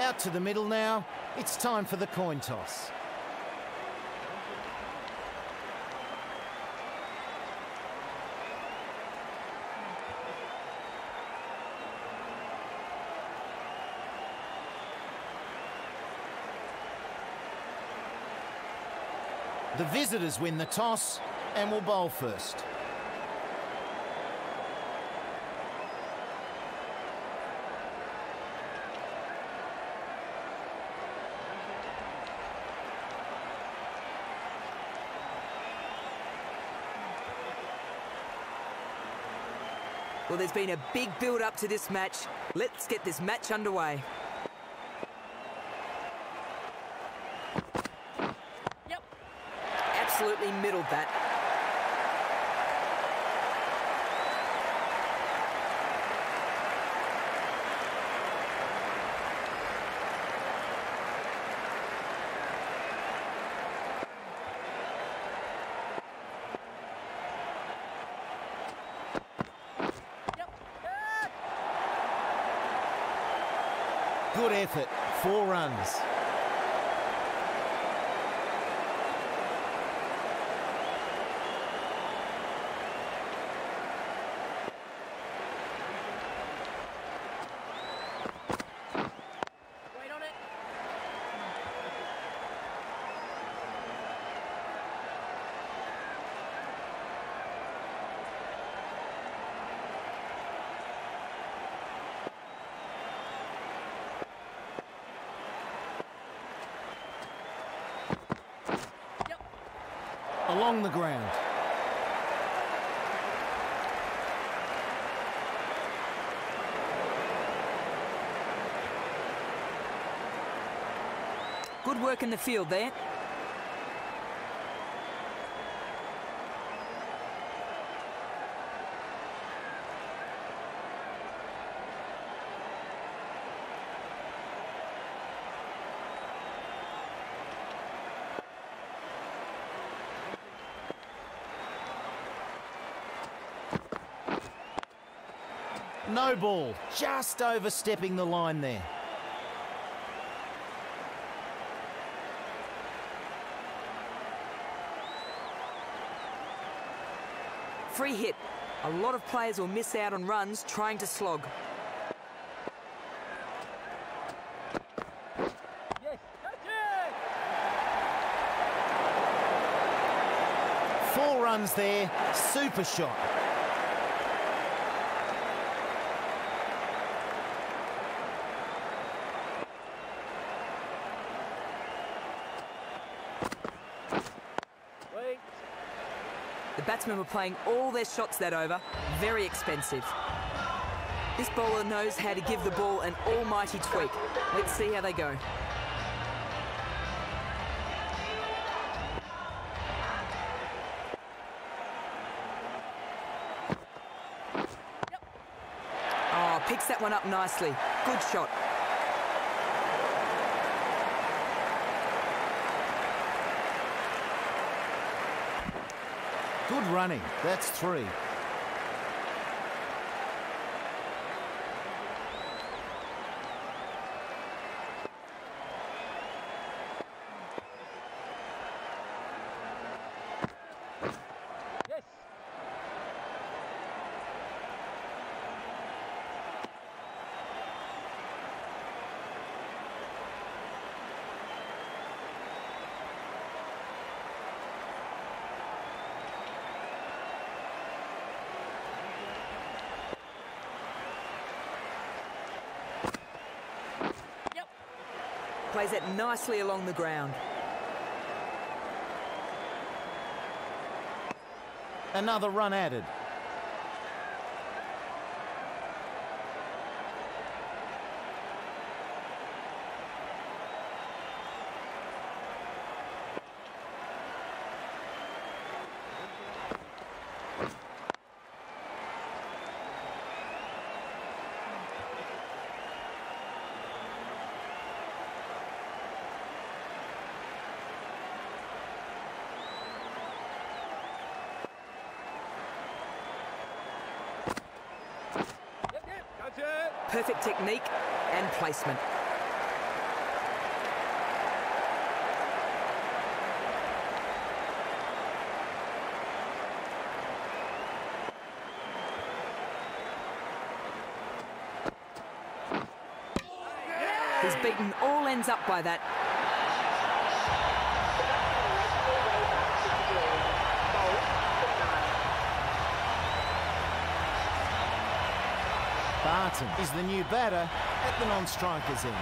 Out to the middle now. It's time for the coin toss. The visitors win the toss and will bowl first. Well, there's been a big build up to this match. Let's get this match underway. Yep. Absolutely middled that. Good effort. Four runs. Along the ground. Good work in the field there. No ball. Just overstepping the line there. Free hit. A lot of players will miss out on runs trying to slog. Yes. Catch it. Four runs there. Super shot. Batsmen were playing all their shots that over. Very expensive. This bowler knows how to give the ball an almighty tweak. Let's see how they go. Oh, picks that one up nicely. Good shot. Good running. That's three. Plays it nicely along the ground. Another run added. perfect technique and placement. He's beaten all ends up by that. Barton is the new batter at the non-strikers end.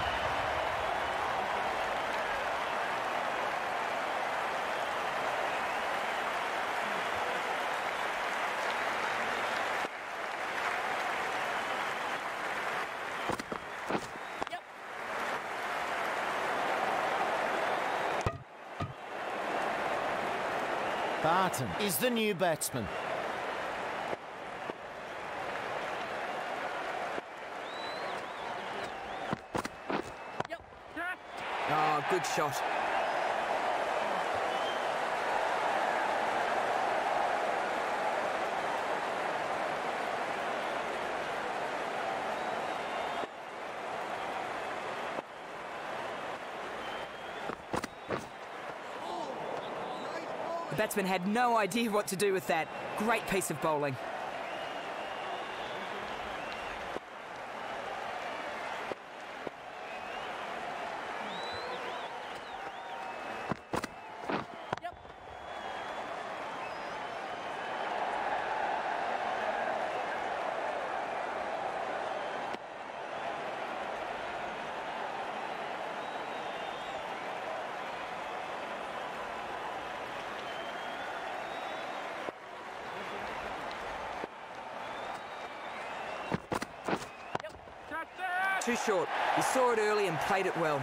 Barton is the new batsman. Yep. Cut. Oh, good shot. The batsman had no idea what to do with that. Great piece of bowling. Yep. Yep. Cut that. Too short. He saw it early and played it well.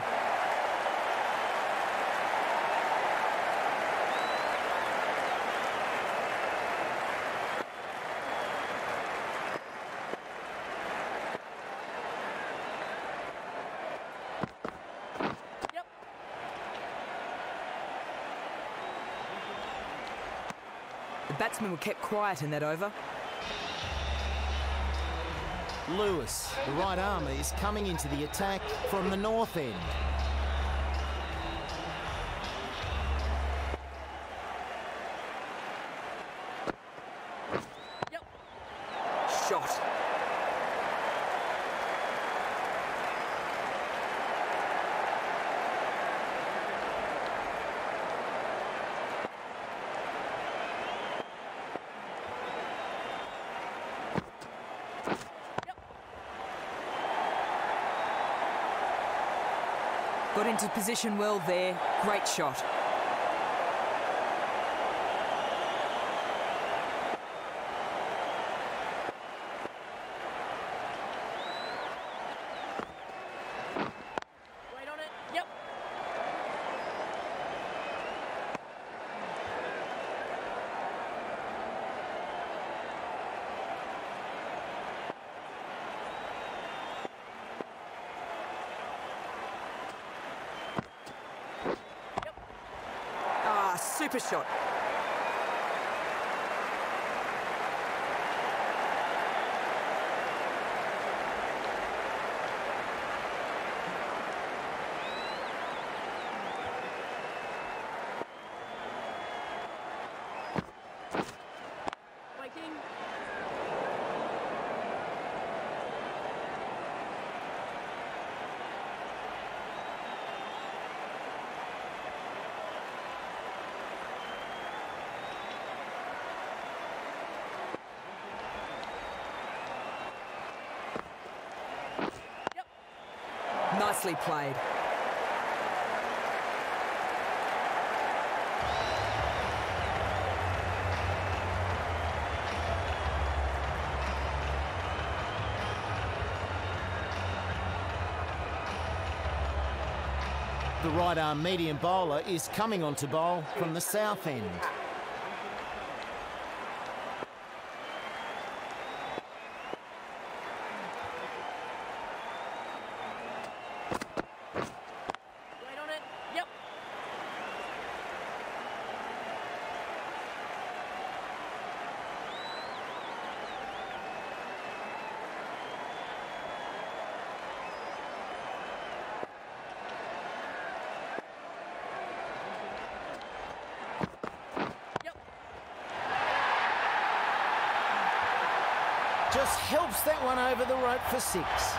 The batsmen were kept quiet in that over. Lewis, the right armer, is coming into the attack from the north end. Yep. Shot. Yep. Got into position well there. Great shot. Wait on it. Yep. Ah, super shot. Waiting. Yep. Nicely played. The right arm medium bowler is coming on to bowl from the south end. Just helps that one over the rope for six.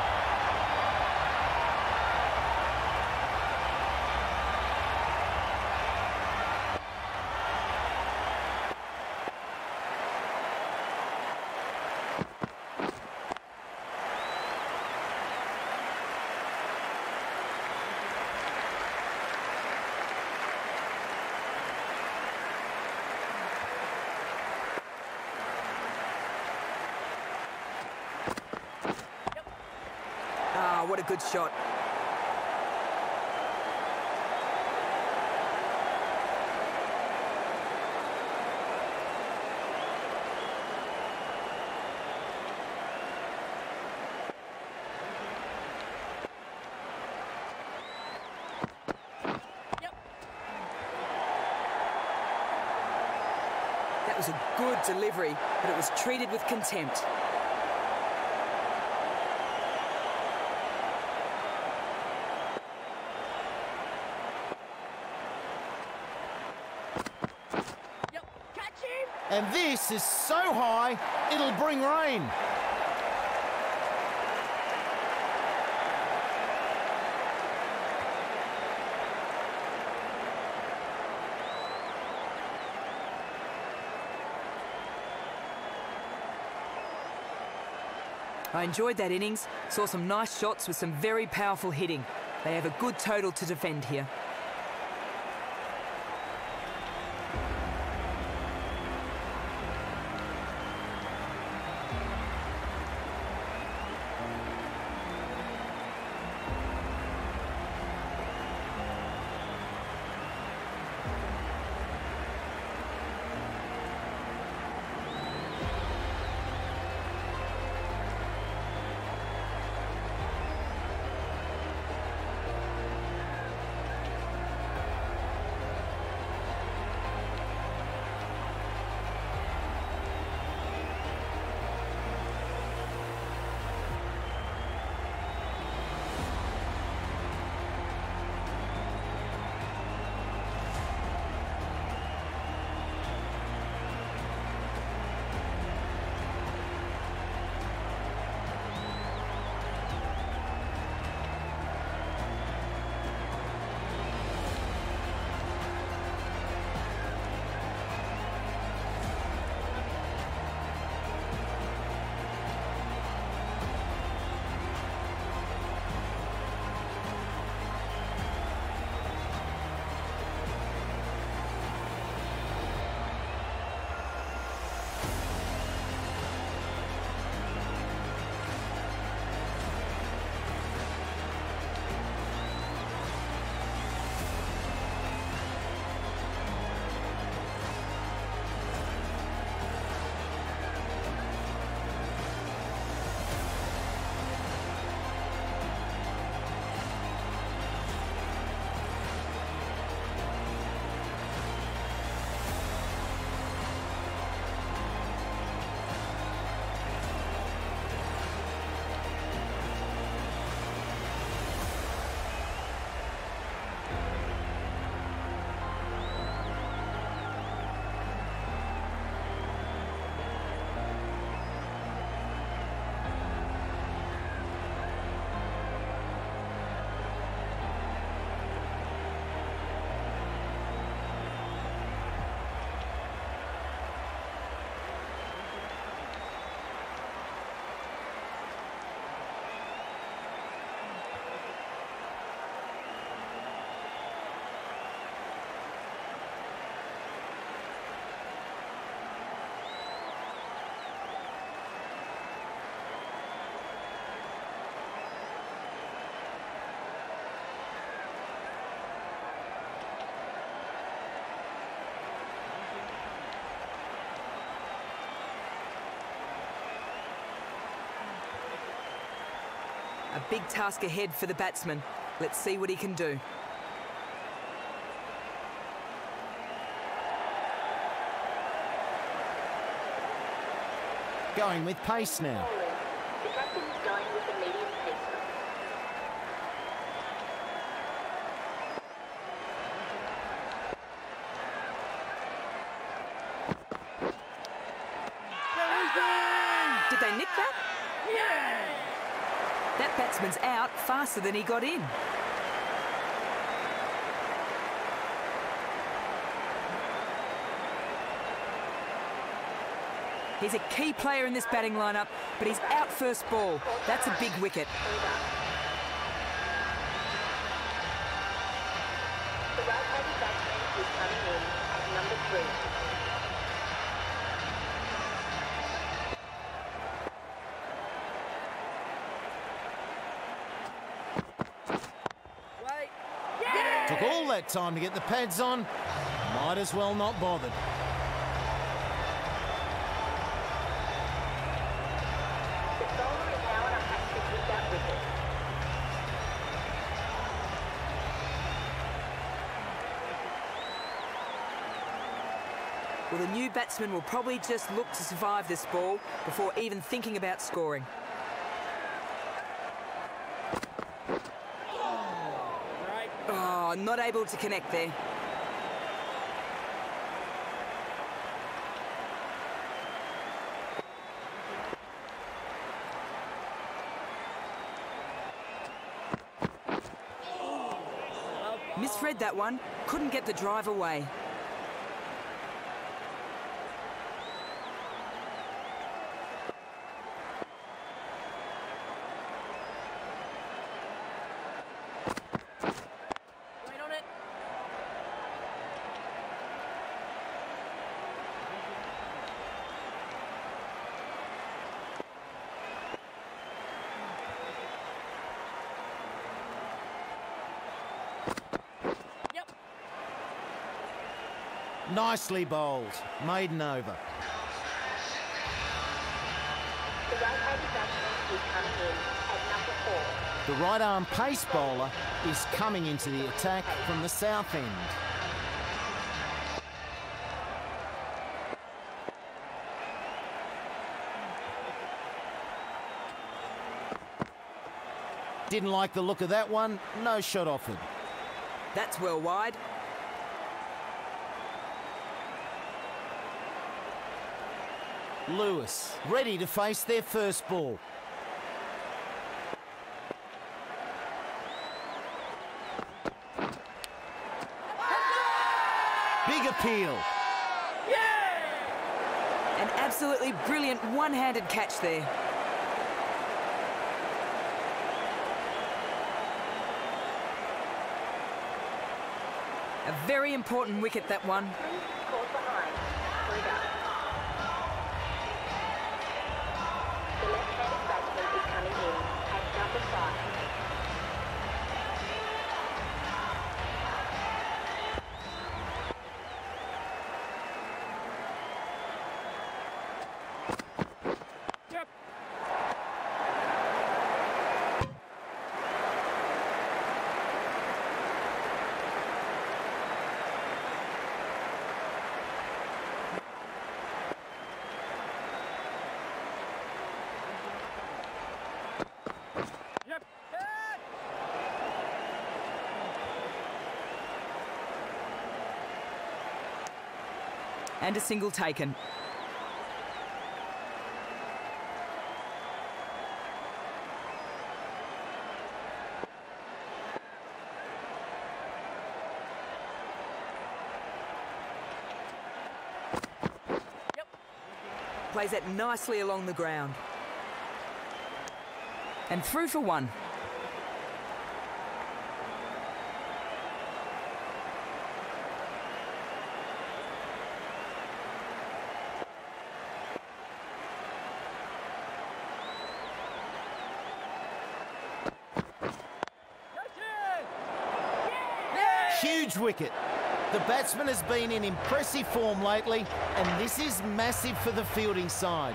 what a good shot. That was a good delivery, but it was treated with contempt. Yep. Catch him. And this is so high, it'll bring rain. I enjoyed that innings, saw some nice shots with some very powerful hitting. They have a good total to defend here. A big task ahead for the batsman. Let's see what he can do. Going with pace now. The captain is going with a medium pacer. Did they nick that? Yeah. That batsman's out faster than he got in. He's a key player in this batting lineup, but he's out first ball. That's a big wicket. The right-handed batsman is coming in at number three. All that time to get the pads on. Might as well not bothered. Well, the new batsman will probably just look to survive this ball before even thinking about scoring. Oh, not able to connect there. Misread that one, couldn't get the drive away. Nicely bowled. Maiden over. The right arm pace bowler is coming into the attack from the south end. Didn't like the look of that one. No shot offered. That's well wide. Lewis ready to face their first ball. Big appeal. An absolutely brilliant one-handed catch there. A very important wicket, that one. At number And a single taken. Yep. Plays that nicely along the ground. And through for one. Wicket. The batsman has been in impressive form lately, and this is massive for the fielding side.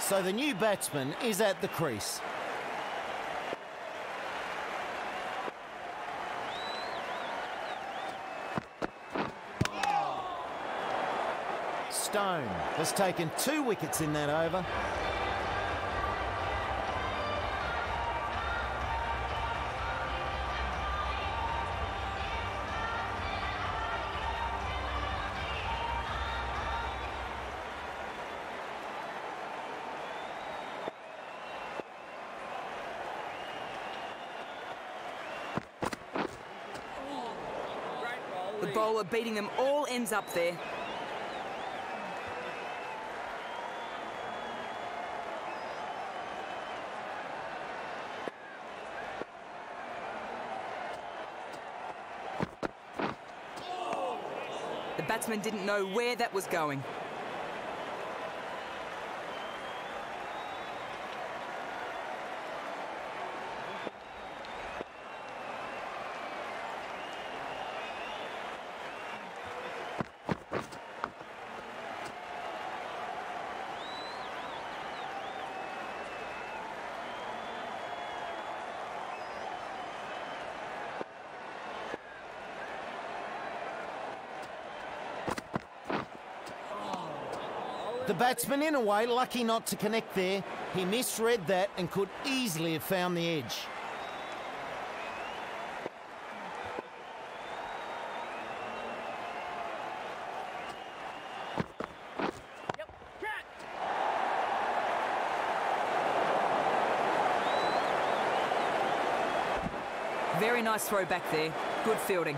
So the new batsman is at the crease. Has taken two wickets in that over. The bowler beating them all ends up there. Batsman didn't know where that was going. Batsman, in a way, lucky not to connect there. He misread that and could easily have found the edge. Very nice throw back there. Good fielding.